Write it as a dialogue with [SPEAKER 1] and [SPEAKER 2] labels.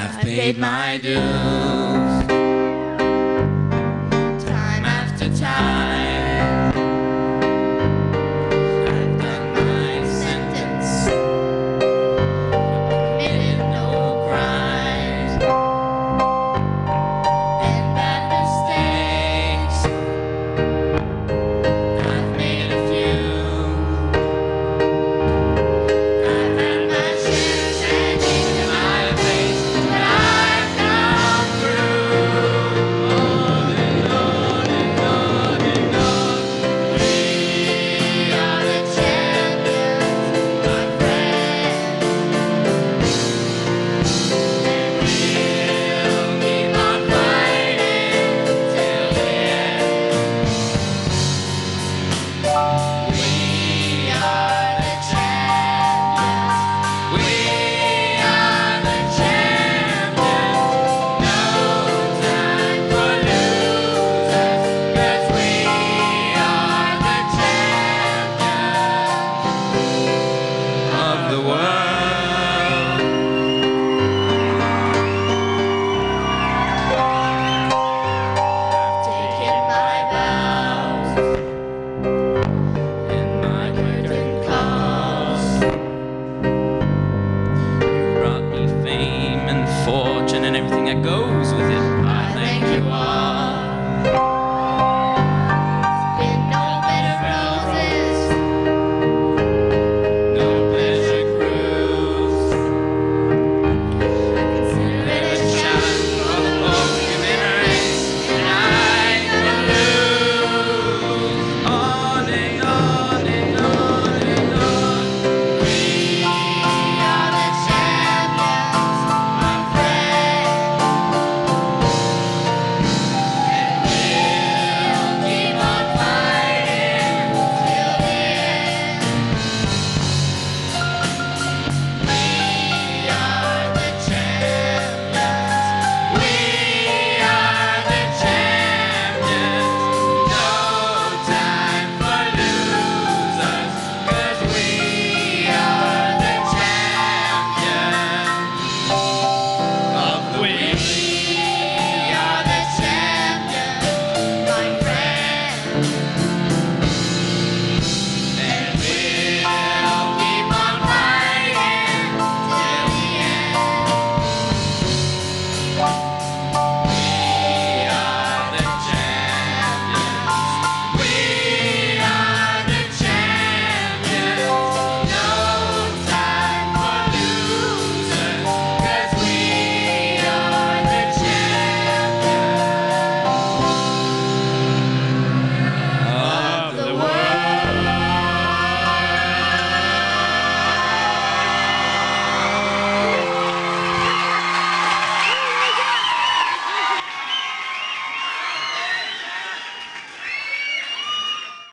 [SPEAKER 1] I've paid my dues time after time. and everything that goes with it. I thank you all.